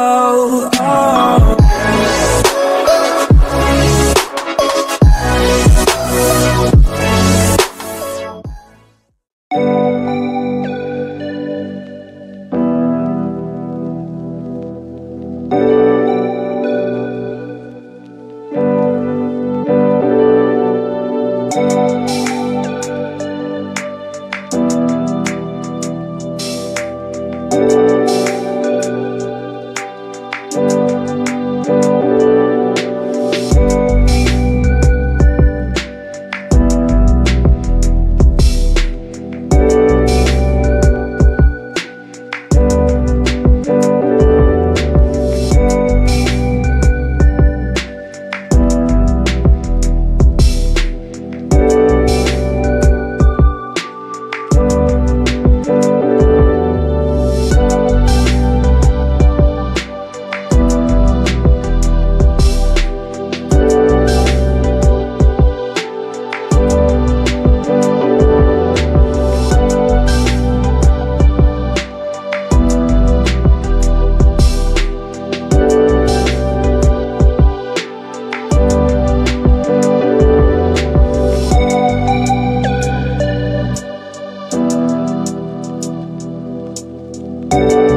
oh, oh. oh. 嗯。